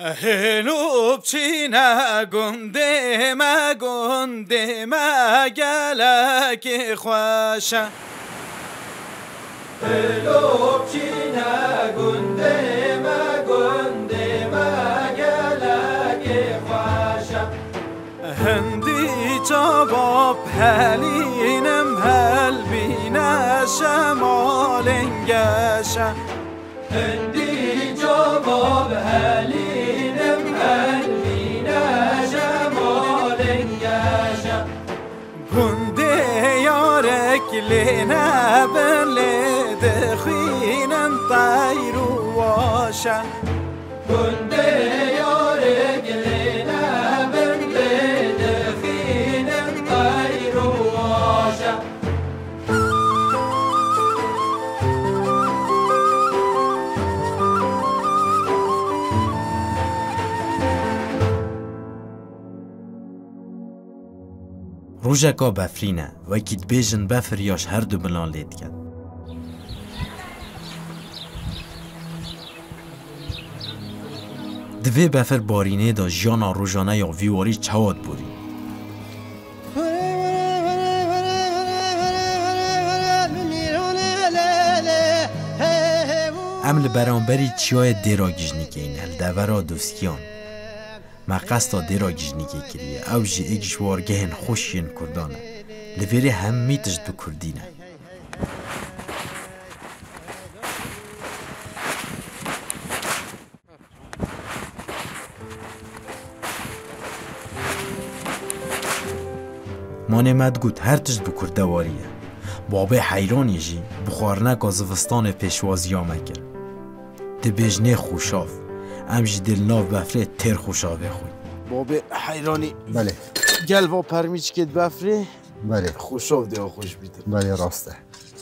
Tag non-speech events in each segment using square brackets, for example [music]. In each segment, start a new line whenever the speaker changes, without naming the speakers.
هلوب چینا گنده ما گنده ما گلک خواشا هلوب چینا گنده ما گنده ما گلک خواشا هندی جواب هلینم هل بینا شمالنگشا هندی جواب هلینم كلنا بلد خينا طير واشا كنت روزه کا
بفرینه و کد بیژن بفر یاش هر دو بلان لید کن دوی بفر بارینه دا جانا روزانه یا ویواری چواد بودی. امل برانبری چیای دیرا گیش نیکه این هل دورا ما قصد دیرا جنگی کریه او جی ایک جوار خوشین کردانه. لفیره هم میتش دو کردینه مانه مدگود هر تش دو کرده واریه. بابه حیرانی جی. بخارنه گازوستان پیشوازی آمکر دی بیجنه خوشاف. امج دل ناو بفره تر خوشا خوی.
باب حیرانی.
بله.
گلوا پرمیچ کت بفره.
بله.
خوشاو ده خوش بیتر
بله راسته.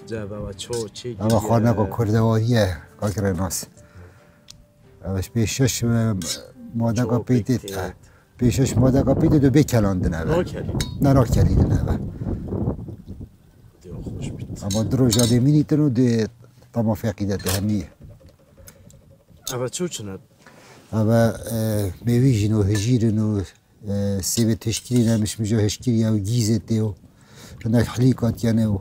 جبه و چو چی
اما خانه با کردواهیه کاکر ناس. اوش پیشش ماده که پیتید پیشش ماده که پیتید و بکلاندن اوه.
نه
نه کلی دنه اوه. اما درو جاده مینیتن و ده تمام فقیده ده همیه.
اوه چو چند
اما میوی جنو هجیرن و سیب تشکیلی نمیش مجا هشکیلی او گیزه دیو هنک حلیکات یعنی او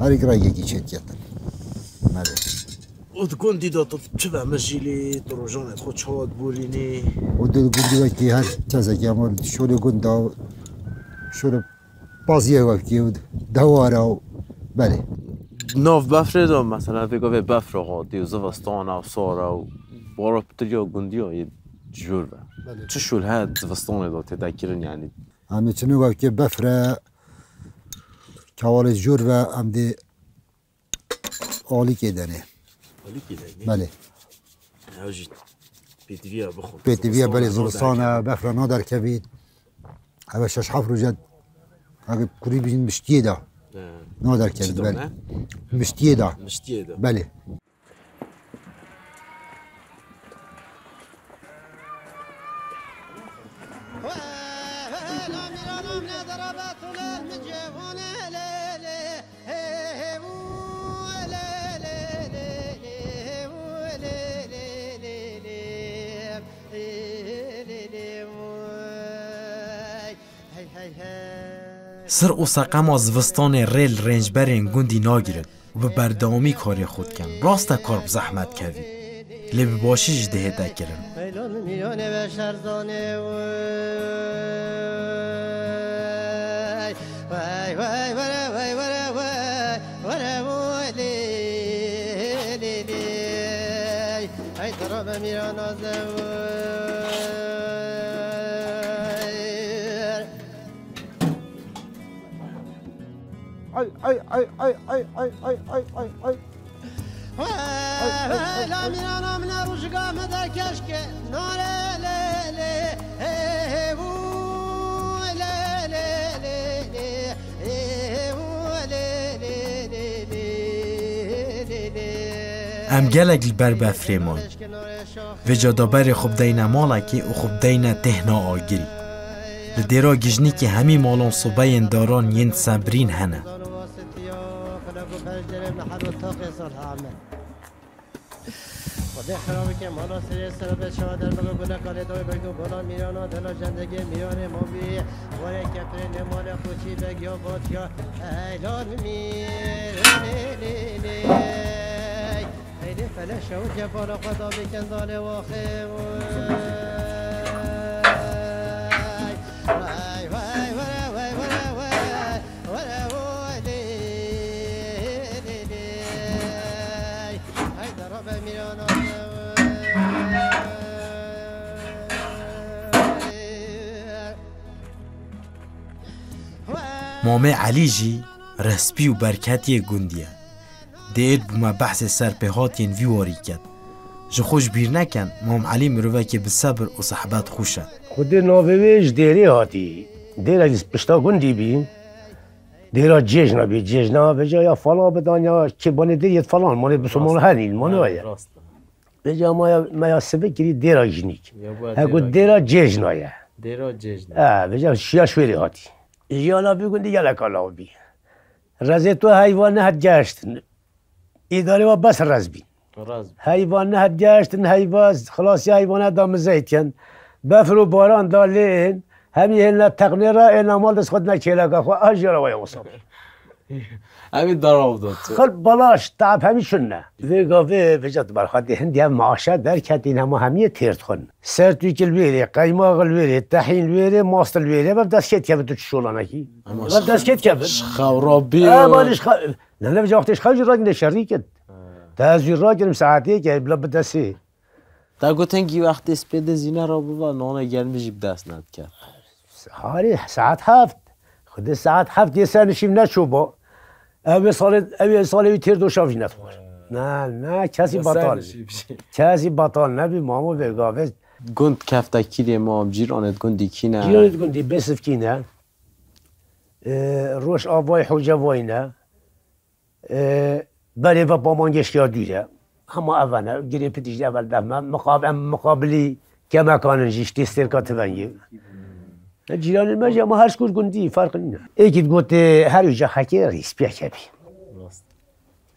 هر اگر یکی
چید یادن مره وتكون دي دوت تتبع ماشي لي تروجون گندی
تشوط بوليني هر، كوندي وكي هاد تازا گند داو، لي كوندا شو لي بازيه وكي او. بله
نوف بافريدو مثلا فيكو في بافرو ديو او سار او. وربطليو غونديو جوربا تشو الهاد
فستون دو تذاكرن يعني عم تنوغا كي بفرا كوالي جوربا ام دي اولي
كيداني اولي كيداني
بله
هاجي بيتفيا بخو
بيتفيا بلي زرسانا بفرا نادر كبيد هذا شاش حفر جد هذا قريب مشتيه ده نادر كبيد بله مشتيه ده
مشتيه ده
بله
سر و سقم از وستان ریل رنجبرین گندی ناگیرد و به بردامی کاری خود کن. راست کار زحمت کردی. لب باشیش دهه دکرن ام
گلگل بر بفریمان و جادا بر خوب دینا مالا که و خوب دینا تهنا آگری لدیرا گیشنی که همی مالان صوبه انداران یند سمبرین هنه سامنے
خدا خرابه که مالا سری سر به شما در بگو گلا کاله دوی بگو بلا میرانا دلا زندگی میان ما بی وره کپره نمال خوشی بگ یا باد یا ایلان میره خیلی فلش شو که بالا خدا بکن دانه واخه
مامه علی جی رسپی و برکت یه گندیه دید بوما بحث سرپهات ین وی واری کد. جو خوش بیر نکن مام علی مروه که به صبر و صحبت خوشه.
خود ناوه ویش دیری هاتی. دیر از پشتا گندی بیم دیر ها جیجنا بی جیجنا به یا فلا بدان یا که بانه دیر یه فلان مانه بسمان هر این مانه آیا؟ به ما یا مایا سبه گیری دیر ها جنیک ها گو دیر ها
جیجنا یه
دیر ها جیجنا به جا هاتی. یالا بگون یالا لکالا بی. رزی تو حیوان هد جشتن اداره و بس رز
بی.
حیوان هد جشتن حیوان خلاصی حیوان دام زیتین. بفر و باران دالین. همین هن تقنیر را این امال دست خود نکیلگا خواه اجرا و یا [laughs]
همین در داد
خل بلاش تعب همی شنه وی گاوه وجد برخواد هندی هم معاشت در کتین همه همی تیرت خون. سر توی کل ویری قیماغ الویری تحین الویری ماست الویری بب دست کت کبه تو چشولانه کی بب دست کت کبه
خورابی
اه بالش خ... نه نه بجا وقتش خرج راگ نشری کد تازی راگ ساعتی که بلا بدسی
تا گوتن کی وقت اسپید زینه را بوا نانه گرمی جیب دست ند کرد
هاری ساعت هفت. خود ساعت هفت یه سر نشیم نشو با. اوی سال اوی سال وی تیر دو شاوی نتوار نه نه کسی بطال کسی بطال نبی مامو بگاوه
گند کفتا کیلی ما جیرانت گندی کی نه
جیرانت گندی بسف کی نه روش آوای حوجه وای نه بله و با مانگش یا دیره اما اولا گیری پتیش اول مقابل مقابلی که مکانن جیش تستر کاتبنگی جیران المجا ما هر شکور گندی فرق نیست. ایکی گوت هر یجا خاکی ریس بیا کبی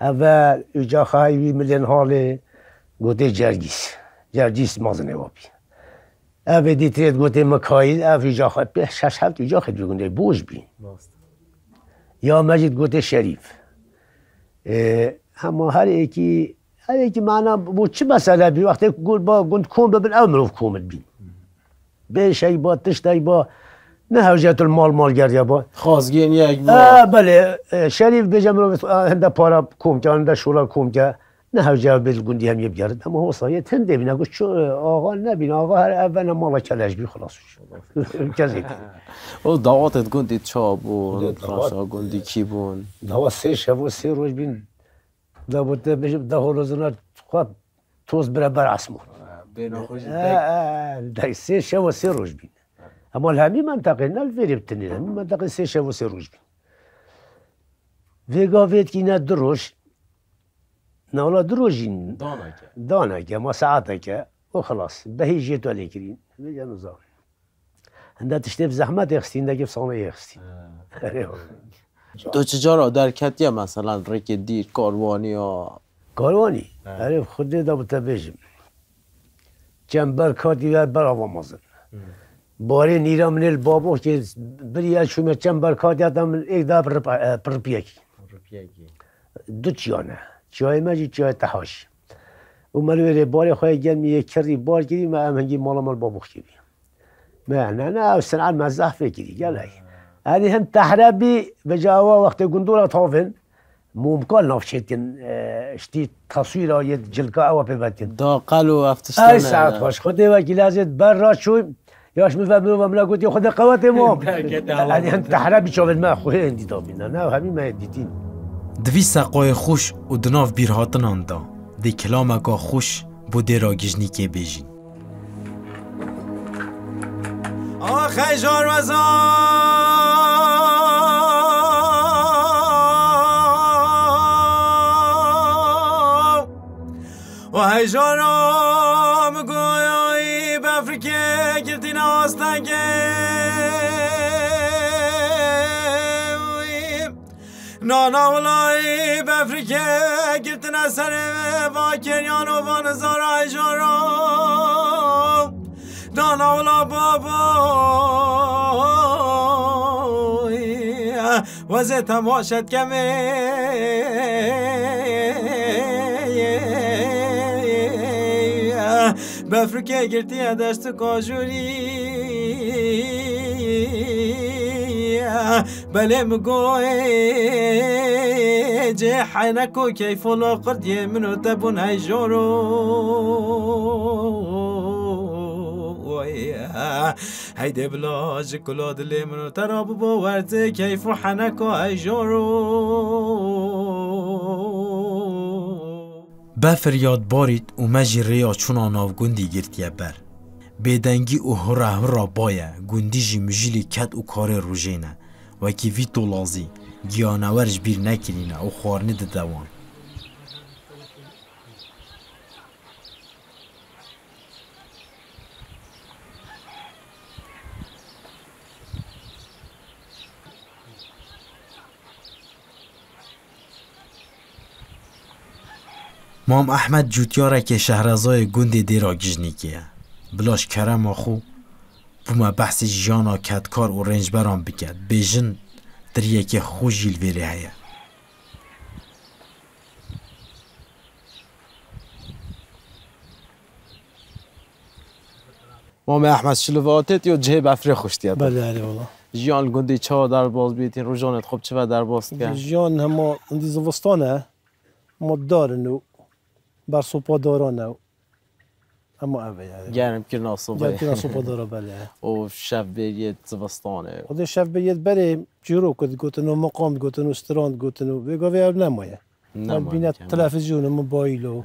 اول یجا خواهی ملین حال گوت جرگیس. جرگیس مازنه وابی اول دیترید گوت مکایل اول یجا خواهی به شش هفت یجا خواهی گنده بوش بین یا مجید گوت شریف. اما هر یکی هر یکی معنا بو چه مسئله بی؟ وقتی گل با گند کوم ببین او مروف کومت بین به شی با تشتای با. نه حوجت المال مال گردیا با.
خازگین یک
آه بله شریف بجم رو هنده پارا کوم که هنده شورا کوم که. نه حوجت بیل گندی هم یه بگرد اما هو سایه تنده بینه گوش چو آقا نبین آقا هر اول مالا کلش بی خلاص شد. کسی.
او دعوتت گندی چا بون خاصا گندی کی بون
دوا سه شب و سه روز بین. بوده بجم ده روزنا خواب توز بره بر اسمون دا سه شب و سه روز بین. اما الهمی منطقه نه الفیری بتنی همین منطقه سه شب و سه روز بین. ویگا وید کی نه دروش نه ولا دروجین
دانا که
دانا که ما که و خلاص. به هیچ جیت ولی کرین بجا نظام هنده تشتیف زحمت اخستین ده گفت سانه اخستین.
تو چجا در کتیا مثلا رک دیر کاروانی؟ یا
کاروانی خود دا بتا بیجم چنبر کاتی و بر آوا مازن. باره نیرا من البابو که بری شومه چنبر کاتی آدم ایک دا پر پیکی دو چیانه. چای مجی چای تهاش و ملوی باری خواهی گلمی یک کردی بار گیری ما هم هنگی مالا مال بابو خیلی ما نه نه او سنعال مزح فکری گلای. هذه هم تحربي بجاوا وقت قندورة طوفن ممکن امكان نافشيتكن شتي تصويره يد جلكا او و
دا
ای ساعت خوش ساعات و خدي بر را شوی. شو ياش مفهم و مملا قلت خد قوات ما يعني انت حرابي شو ما اندی دا دابينا نه همین ما دیدیم.
دوی سقای خوش و دناف بیرهاتنان دا دی کلامکا خوش بوده را گیجنی که بیجین. آخه جاروزان! Lan avlayı Befrike girtin eseri ve Kenyan obanı zaray jaram Dan avla baba Vazet tamaşet kemi Befrike girtiye deşti kajuri مگوی جه حینکو کیف لا قردی منو تبون های جورو هيدي بلاج كلاد اللي منو تراب بو ورد كيف حنكو های جورو بفریاد بارید مجی ریا چونا ناو گندی گرتیه بر او هره بایه گندی جی مجیلی کت و کار روژینه و کی وی لازی گیانورش بیر نکرینه و خوارنه ده دوان مام شهرزای گند دیرا گجنی که بلاش کرم آخو. بوما بحث جانا کتکار و رنج برام بکد بیجن در یکی خو جیل ویری هیا
مام احمد شلواتت یا جه بفری خوشتیت
بله بله والله
جیان گندی چا در باز بیتین؟ روزانت خوب چه در باز کرد
جیان هما اندی زوستانه. ما دارن و بر سوپا دارانه. و اما اوه یعنی
گرم کرنا صبح
داره بله. [laughs]
و شب بریت زوستانه
خود شب بید بره جیرو کد گوتنو مقام گوتنو استراند گوتنو بگو وی نمایه. بینه تلفزیون موبایل و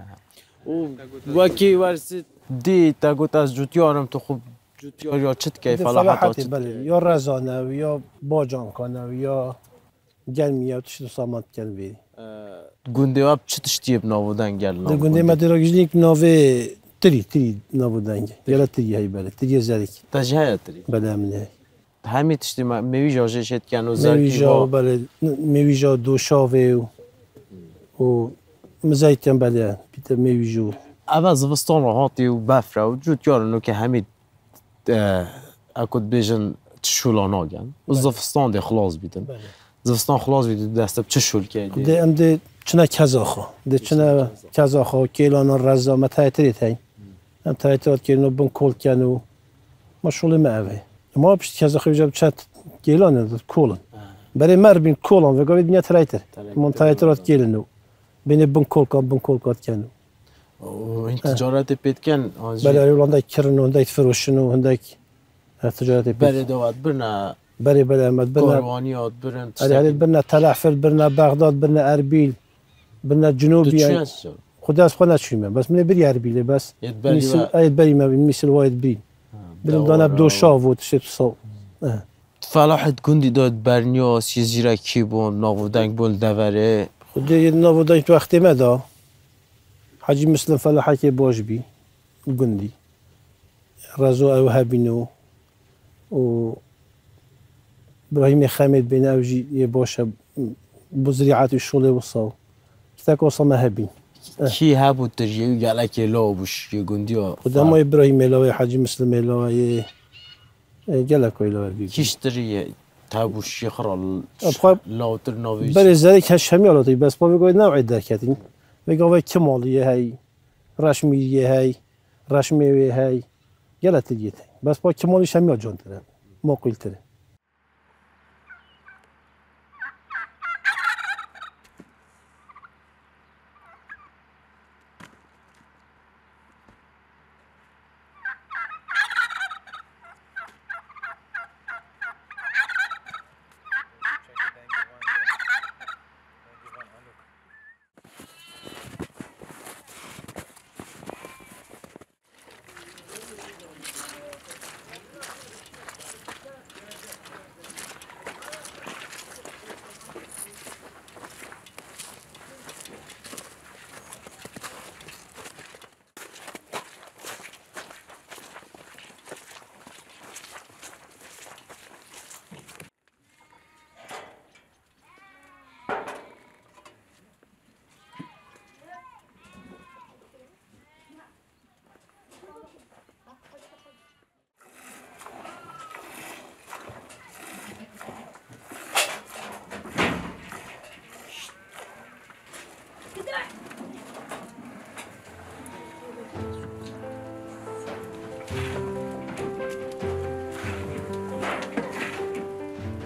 وکی ورسی دی تا گوت از جوتیارم تو خوب جوتیار یا چت کی
ده
فلاحت
بله. یا رزانه یا باجان کنه یا گرمیه و تشتو سامت کن بی.
گنده واب چه تشتیب نابودن گل
ده گنده مدراگجنیک ناوه تری تری نابودنگ یلا تری هی بله تری زریک
تجهیه تری
بله امنه
همین تشتی ما میوی جاجه شد کن و زرکی
میویجا
با
بله میویجا دو شاوه و و مزایتن بله بیت میویجو
اول زوستان رو هاتی و بفره و جوتیار نو که همین اکود بیجن تشولا ناگن و زوستان ده خلاص بیدن زوستان خلاص بیدن دسته چه شول کردی
ده ام ده چنه کزاخو ده چنه کزاخو کیلان رزا ما تایتری تاین ام تایترات کیلانو بن کول کنو ما شغل ما اوه ما بشت کزاخو جاب چت کیلان ده کولن برای مر بین کولان و گوید نیا تایتر من تایترات کیلانو بین بن کول کن بن کول کات کنو
و کن
بله هنده کرن و هنده فروشن و
بره
بله
دوات برنا
امد بله
کاروانیات برن
برنا تلعفر برنا بغداد برنا اربيل برنا جنوب يعني خدا از خود نشویمه. بس من بری بس
بري
مثل
بقى.
اید بری ما مثل واید بری بریم دانه دو شاو و تشت صو
فلاحت گندی داد برنیاس یه زیره کی بون ناودنگ بون دوره.
خود یه نابودن تو وقتی مدا حاجی مسلم فلاحه که باش بی گندی. رزو او هبینو و ابراهیم خمید بین اوجی یه باشه بزریعت و شغل و صاو کتاک وصل ما
کی هبود در یه گلک لا بوش یه گندی ها
خدا ما ابراهیم الهی حاجی مسلم الهی گلک الهی بی
کیش در یه تابوش یه خرال لا ناویش
بله ذلك هش همي على بس ما بيقول نوع الدركاتين بيقول كمالية هاي رشمية هاي رشمية هاي قالت تجيت بس با كمالي شمي جون ترى ما قلت ترى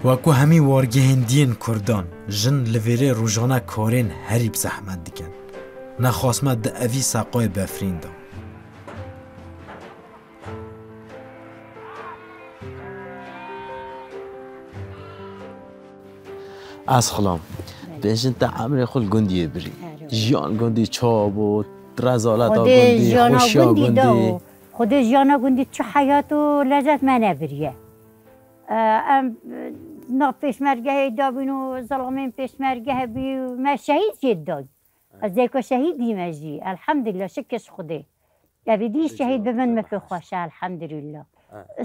وەکو هەمی وەرگەهێندیên کوردان ژن li vêrê rojana karên herî bi zehmet dikin. Nexwasme di evî seqoyê befrîn da.
از خلام بێژن تا ئەمرێ خل گوندیە بری ژیان گوندی چاو بۆ رەزالەتا
خودی
گوندی
ژیانا
خۆشیا
گوندی دا
گوندی
و خودی ژیانا گوندی چه حیات و لذت من نبریه ام نا پیشمرگه دا بین و ظلامین پیشمرگه بی و ما شهید جد داد از دیکا شهید دیمجی الحمدلله شکش خودی. یویدی شهید بمن مفی خوشه الحمدلله.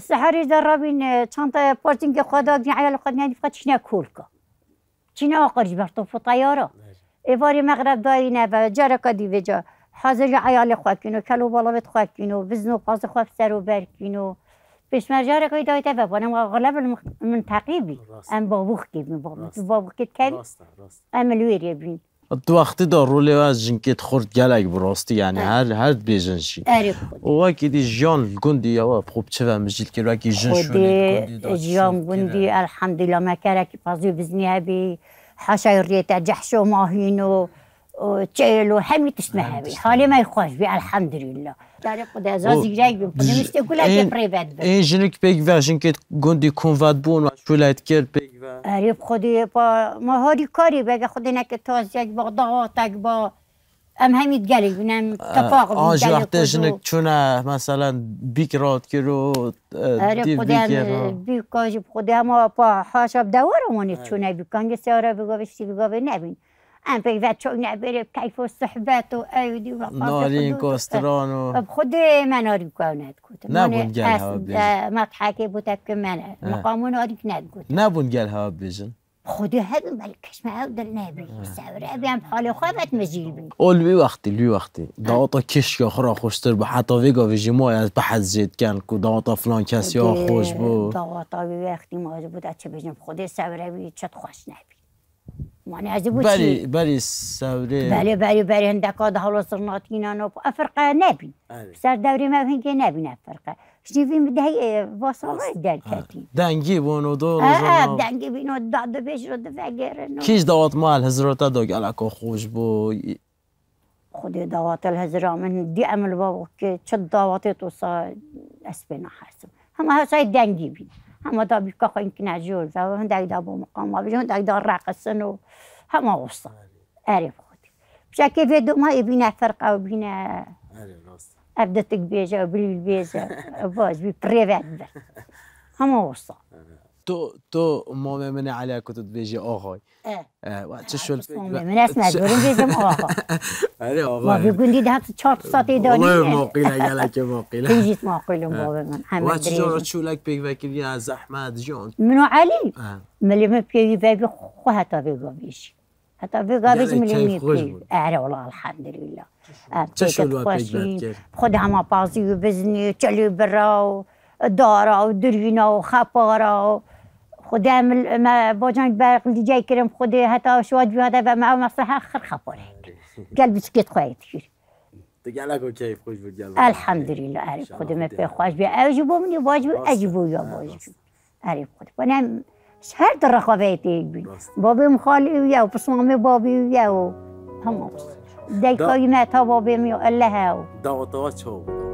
سحری در رابین چند پارتینگ خدا گی عیال خود نیدی فقط چنه کول که چنه آقارج برطو فو طیاره ایواری مغرب داینه و جارا کدی وجا حاضر عیال خواه کنو کلو بالا خواه کنو بزن و قاز خواه سر و بر کنو پیشمر جارا کدی دایته و بانم غالب المنطقی بی ام بابوخ کی بی بابوخ بابوخ کی کبی ام الویری بین.
تو وقتی دا رولی از جنکت خورد گلک براستی یعنی هر هر بیژن شی.
اری خود
و وکی دی ژیان گوندی یا خوب چه و مجید که وکی ژن شونه
خودی جیام گوندی الحمدلله ما کرا کی پازی بزنی هبی حاشا ریتا جحش و ماهین و چیل و همه تسمه هبی حالی ما خوش بی الحمدلله. داری خود از از گرگ بیم خودی مشتی کلا که پریوت بیم
این جنک پیگ و جنکت گوندی کنوات بون و شولایت کرد پیگ و
عریب خودی با ما هاری کاری بگه خودی نکه تاز یک با دعاتک با ام همید گلی بینم تفاق گلی
وقتی
خودو.
جنک چونه مثلا بیک رات کرو
آره
دیو
خودی
بیک
هم بی کاجی خودی هم با حاشب دوارمونی چونه بی کنگ سیاره بگو بشتی بگو بی نبین ام پی و چون نبیره کیف و صحبت و ایدی و قاضی
نارین
خودو.
کاستران و
خب خودی من آری کانت کود
نبود گل ها بیجن.
مضحکه بودم که منه مقامون آری کنت کود
نبون گل ها بیجن
خودی هم بل کشمه او دل نبی سوره بیم حال خوابت مجیل بی
اول بی وقتی لی وقتی داوتا کش یا خورا خوشتر به حتی ویگا ویجی ما از بحث زید کن که داوتا فلان کسی ها خوش بو.
دواتا بی وقتی مازه بود چه بجنم خودی سوره بی چت خوش نبی مانی از بود
بری
چی؟
بری سوره
بله بله بله هندکا ده حالا سرناتینا نو افرقه نبین. سر دوری ما هنگه نبین افرقه. شنیفیم ده واساله در کتیم
دنگی بون و دو
آه
روزانا
دنگی بینو داده بیش رو دفگرن
کیش داوت مال هزراتا دو گلکا خوش بو
خودی دعوات الهزرا من دی عمل بابا که چه دعواتی تو سا اسبنا حرسم همه هسای دنگی بین. همه دا بیکا خواه اینکه نجور و هم دای دا با مقام ها بیشون دای دا رقصن و همه غصه عرف خودی بشکه في دوم هاي بينا فرقة وبينا أبدتك بيجا وبلي بيجا باز بي بريفات بر. هما وصا
تو تو ماما من على كتب
بيجي
اوهاي آه وقت شو
من اسمع دورين بيجي اوهاي
أنا
اوهاي
ما
بيقول لي ده تشوف ساتي دوني.
والله
موقيلة
يا لك موقيلة
بيجي موقيلة آه. بابا من حمد
وقت
شو
شو لك بيجي باكل يا زحمة جون.
منو علي؟
آه.
ملي ما بيجي باكل خو هتا بيجي بيجي هتا بيجي
بيجي
ملي
ما
بيجي أعرف والله الحمد لله.
تشو ال بيجي
فاكر خد هما بازي وبزني تلو برا دارا ودرينا وخبارا و خپارا و خود هم ما باجان برق دیجای کرم خود حتی شواد بیاده و ما مصلحه خر خپاره قلب سکت خواهید کیر
تو گلک و کیف خوش بود گلک
الحمدلله عرف خود ما پی خواهش بیا اجبو منی واجب اجبو یا واجب. عرف خود بنام هر در رخوایتی بی بابی مخالی یا و پسمامی بابی یا و هم دیکایی ما تا بابی می الله و.
دعوتا چه بود؟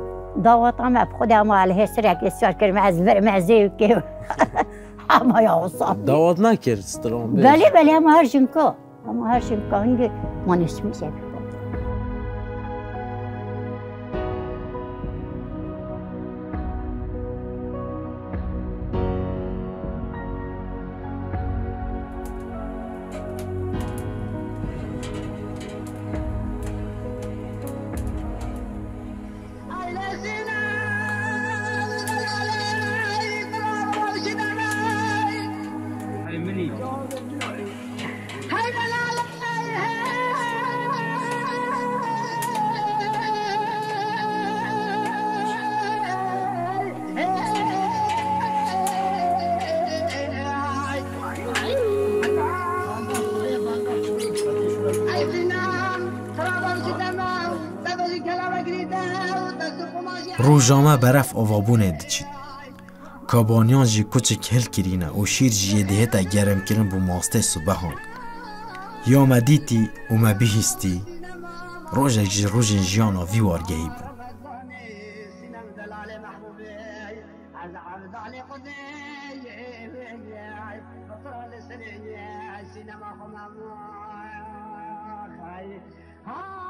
دعوت ما ما عليه سرك السؤال كلمة عزبر معزي وكيف ما يا وصاب
دعوت نکرد سترام بیش
بلي بلي هم هرشنكو هم هرشنكو هنجي ما نسمي سبب
روژامه برف آوابونه دچید کابانیان جی کوچک هل کرینه و شیر جی دهتا گرم کرن بو ماسته صبح هنگ یا ما دیتی و ما بهیستی روژه جی روژ جیانا وی وارگهی بو
ay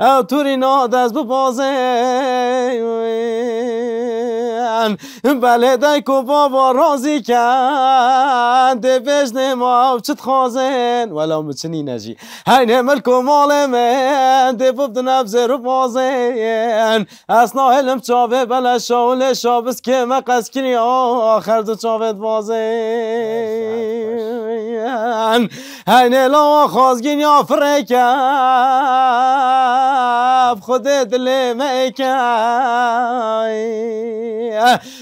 او توری ناد بپازن بله دای کو بابا رازی کن ده بجن ما چت خازن ولا مچنی نجی. هین ملک و مال من. ده ببد نبز رو بازن. اسنا علم چاوه بلا شاول شابس که مقص کنی آخر دو چاوت بازن. هین لا خازگین یا فرکب. خود دل مکای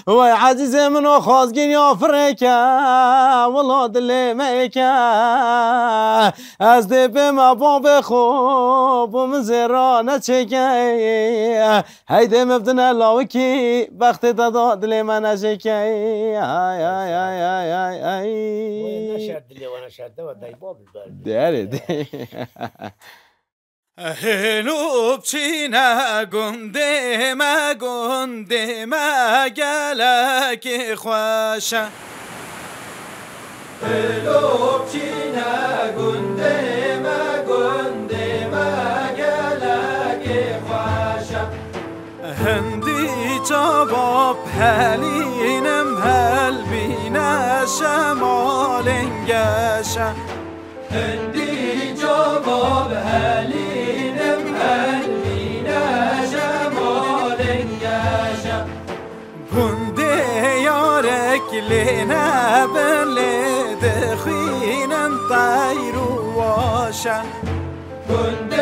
وای عزیز منو خازگین یا فرکب والله دل مکای از دب ما باب خوب و من زرانه چکای هیده مبدن لاوکی وقت دادا دل من نشکی ای ای ای ای ای ای
نشد دلی و نشد. و دای باب
نوبچینا گنده ما گنده ما گلک خوشا نوبچینا گنده ما گنده ما گلک خوشا هندی جواب هلینم هل بینا شمال انگشا. هندی جواب هلینم كلنا بلد خينا نطير واشا كنت